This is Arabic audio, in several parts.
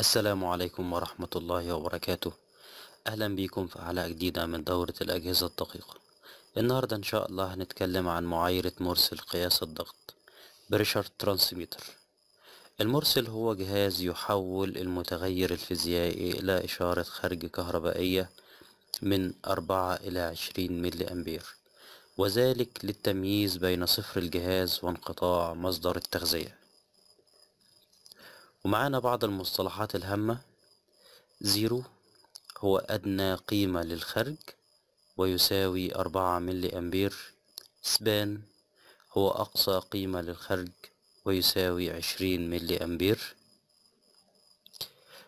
السلام عليكم ورحمة الله وبركاته. أهلا بكم في حلقة جديدة من دورة الأجهزة الدقيقة. النهاردة إن شاء الله هنتكلم عن معايرة مرسل قياس الضغط pressure transmitter. المرسل هو جهاز يحول المتغير الفيزيائي إلى إشارة خارج كهربائية من أربعة إلى عشرين ملي أمبير وذلك للتمييز بين صفر الجهاز وانقطاع مصدر التغذية. ومعانا بعض المصطلحات الهامة. Zero هو أدنى قيمة للخرج ويساوي أربعة ملي أمبير. Span هو أقصى قيمة للخرج ويساوي عشرين ملي أمبير.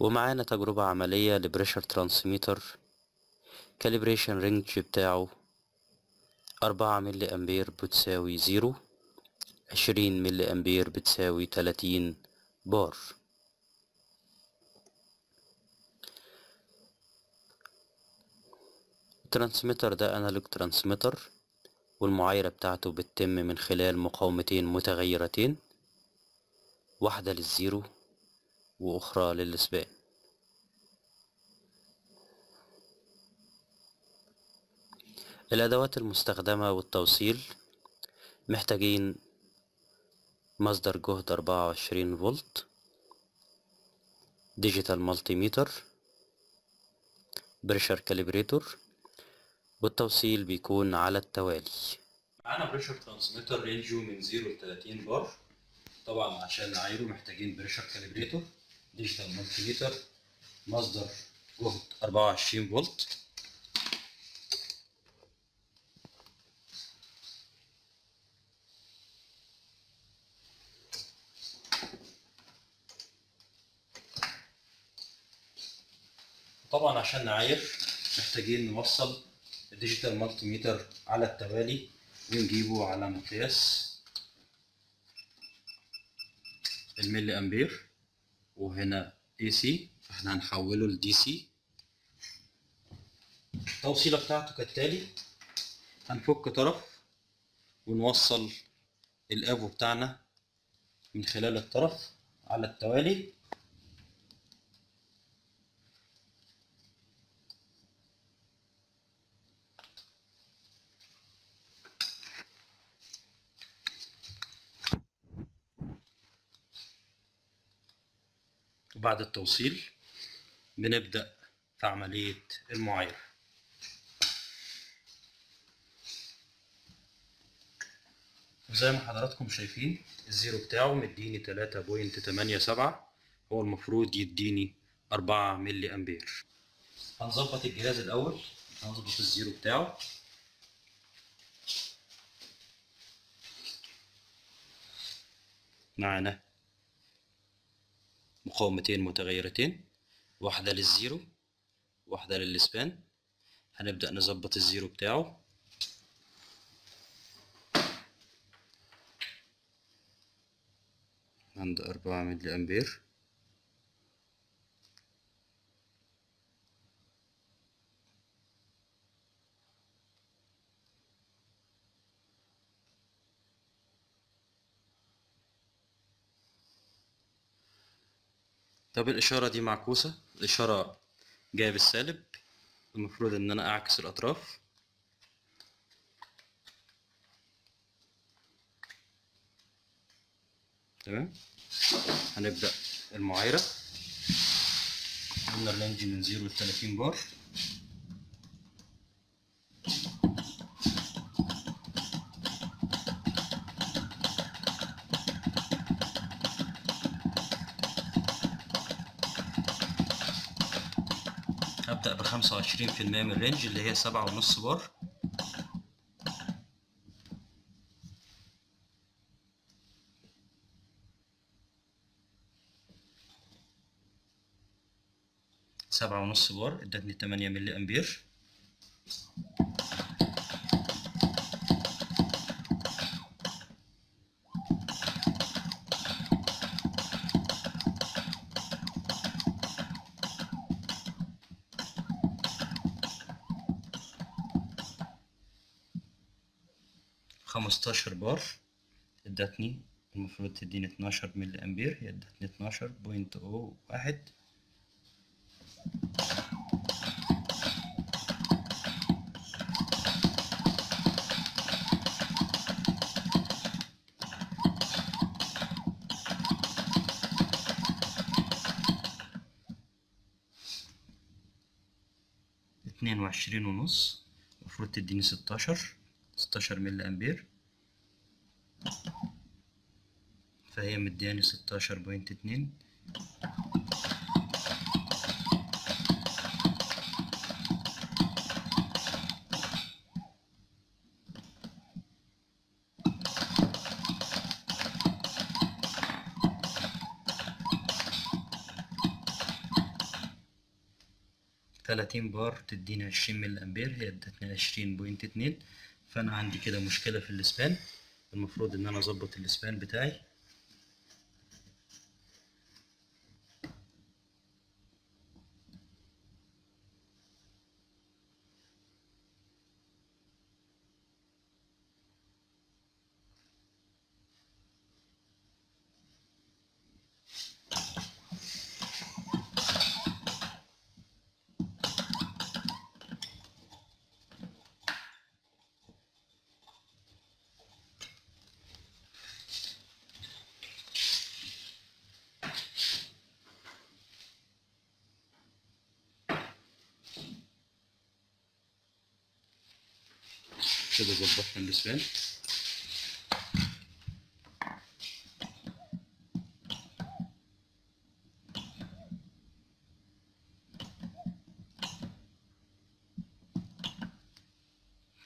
ومعانا تجربة عملية ل pressure transmitter. Calibration range بتاعه أربعة ملي أمبير بتساوي zero عشرين ملي أمبير بتساوي تلاتين. بار. ال transmitter ده analog transmitter والمعايرة بتاعته بتتم من خلال مقاومتين متغيرتين واحدة لل zero وأخرى لل span الأدوات المستخدمة والتوصيل محتاجين مصدر جهد أربعة وعشرين فولت digital multimeter pressure calibrator والتوصيل بيكون على التوالي. معانا بريشر ترانسميتر رينجو من 0 ل 30 بار. طبعا عشان نعايره محتاجين pressure calibrator digital multimeter مصدر جهد 24 فولت. طبعا عشان نعاير محتاجين نوصل ال digital multimeter على التوالي ونجيبه على مقياس الملي أمبير. وهنا AC فاحنا هنحوله ل DC التوصيلة بتاعته كالتالي هنفك طرف ونوصل ال AVO بتاعنا من خلال الطرف على التوالي. وبعد التوصيل بنبدأ في عملية المعايرة. وزي ما حضراتكم شايفين ال zero بتاعه مديني تلاتة point تمانية سبعة هو المفروض يديني أربعة ملي أمبير. هنظبط الجهاز الأول هنظبط ال zero بتاعه. معانا؟ مقاومتين متغيرتين واحدة لل zero واحدة لل span. هنبدأ نظبط ال zero بتاعه. عند أربعة ملي أمبير طب الإشارة دي معكوسة؟ الإشارة جاية بالسالب المفروض إن أنا أعكس الأطراف. تمام؟ هنبدأ المعايرة. قلنا ال range من zero لتلاتين بار. هبدأ بخمسة وعشرين في المية من ال range اللي هي سبعة ونص بار. سبعة ونص بار ادتني تمانية ملي أمبير. خمستاشر بار ادتني المفروض تديني اتناشر ملي أمبير هي ادتني اتناشر point أو واحد. اتنين وعشرين ونص المفروض تديني ستاشر. 16 ملي أمبير. فهي مدياني 16.2 30 بار تديني 20 ملي أمبير هي ادتني 20.2 فأنا عندي كده مشكلة في الإسبان. المفروض إن أنا أظبط الإسبان بتاعي. كده ظبطنا السبان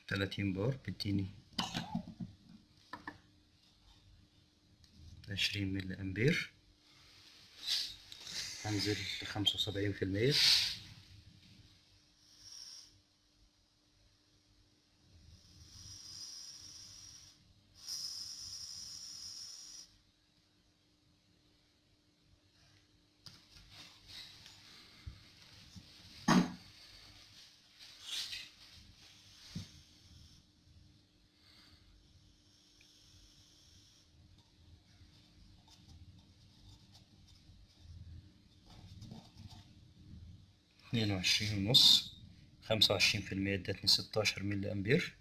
تلاتين بار بتديني عشرين ملي أمبير. هنزل لخمسة وسبعين في المية. اتنين وعشرين ونص خمسة وعشرين في المية ادتني ستاشر ملي أمبير.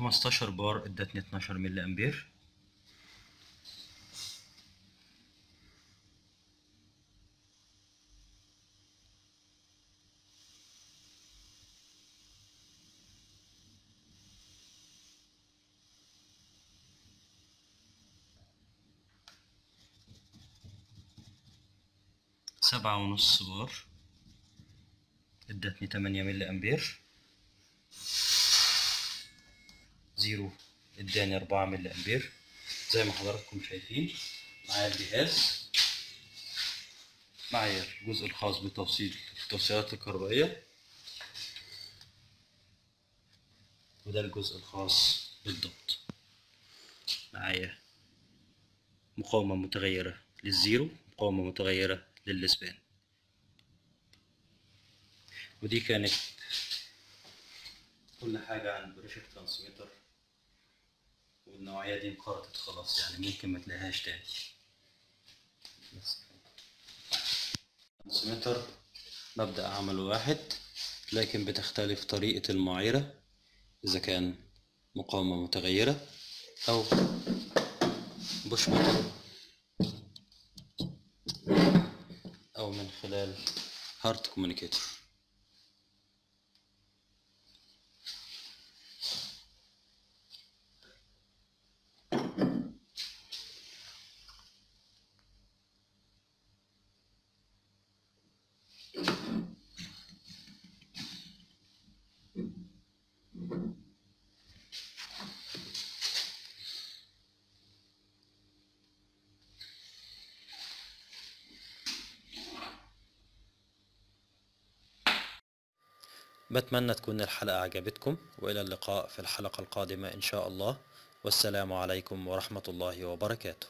خمستاشر بار ادتني اتناشر ملي أمبير. سبعة ونص بار ادتني تمانية ملي أمبير. zero اداني أربعة ملي أمبير زي ما حضراتكم شايفين معايا الجهاز. معايا الجزء الخاص بتوصيل التوصيلات الكهربائية. وده الجزء الخاص بالضبط. معايا مقاومة متغيرة لل zero مقاومة متغيرة لل span. ودي كانت كل حاجة عن pressure transmitter. والنوعية دي انقرضت خلاص يعني ممكن ما تلاقيهاش تاني. transmitter مبدأ عمله واحد لكن بتختلف طريقة المعايرة إذا كان مقاومة متغيرة أو push موتور أو من خلال هارت كوميونيكيتور بتمنى تكون الحلقة عجبتكم وإلى اللقاء في الحلقة القادمة إن شاء الله. والسلام عليكم ورحمة الله وبركاته.